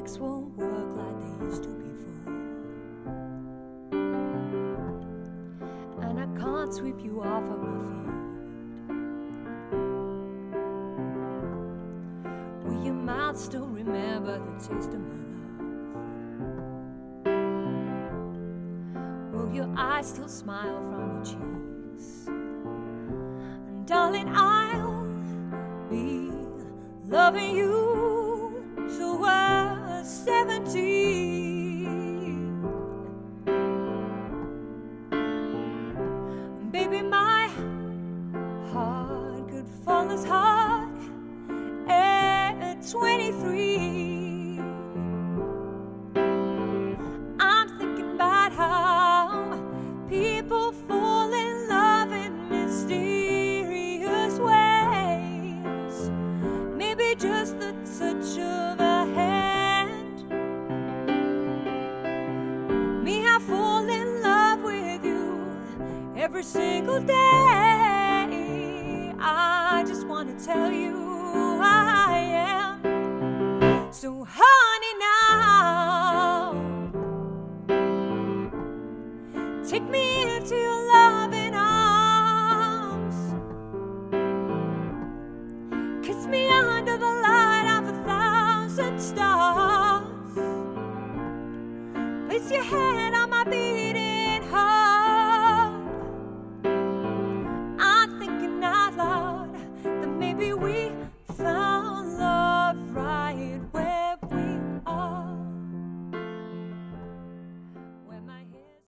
legs won't work like they used to before. And I can't sweep you off of my feet. Will your mouth still remember the taste of my love? Will your eyes still smile from your cheeks? And darling, I'll be loving you Baby, my heart could fall as hard at 23. I'm thinking about how people fall in love in mysterious ways. Maybe just the touch of a hand. Me, I fall in every single day. I just want to tell you I am so honey now. Take me into your loving arms.